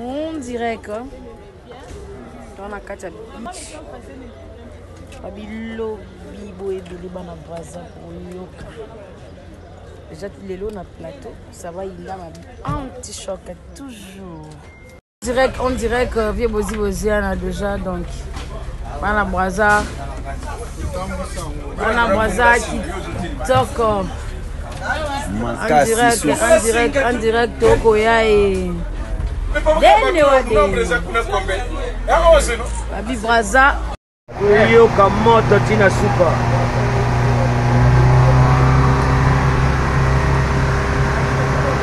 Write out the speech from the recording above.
On dirait que dans la carte beach, babilo bibo ebele bana braza koyoka. Déjà lelo na plateau, ça va il a un petit choc toujours. Direct, on dirait que vieux Bozi Bozi en a déjà donc. Bana braza. Bana braza qui toque. makasi andirect okoya e dende wade babi braza oyoka moto ntina suka